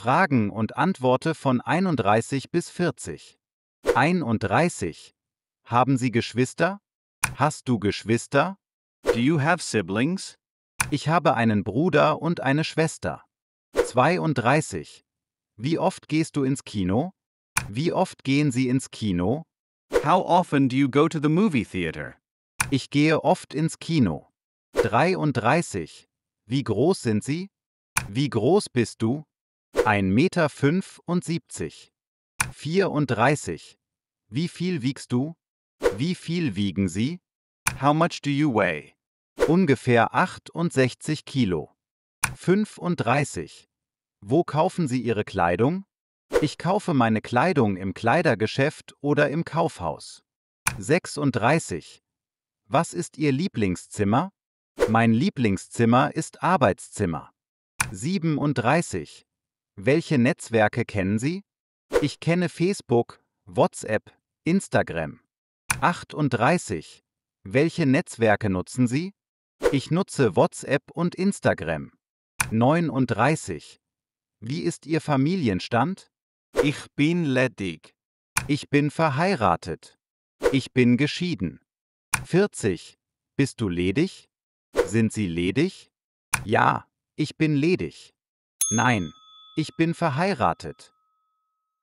Fragen und Antworte von 31 bis 40. 31. Haben Sie Geschwister? Hast du Geschwister? Do you have siblings? Ich habe einen Bruder und eine Schwester. 32. Wie oft gehst du ins Kino? Wie oft gehen Sie ins Kino? How often do you go to the movie theater? Ich gehe oft ins Kino. 33. Wie groß sind Sie? Wie groß bist du? 1,75 Meter. 34. Wie viel wiegst du? Wie viel wiegen Sie? How much do you weigh? Ungefähr 68 Kilo. 35. Wo kaufen Sie Ihre Kleidung? Ich kaufe meine Kleidung im Kleidergeschäft oder im Kaufhaus. 36. Was ist Ihr Lieblingszimmer? Mein Lieblingszimmer ist Arbeitszimmer. 37. Welche Netzwerke kennen Sie? Ich kenne Facebook, WhatsApp, Instagram. 38. Welche Netzwerke nutzen Sie? Ich nutze WhatsApp und Instagram. 39. Wie ist Ihr Familienstand? Ich bin ledig. Ich bin verheiratet. Ich bin geschieden. 40. Bist du ledig? Sind Sie ledig? Ja, ich bin ledig. Nein, ich bin verheiratet.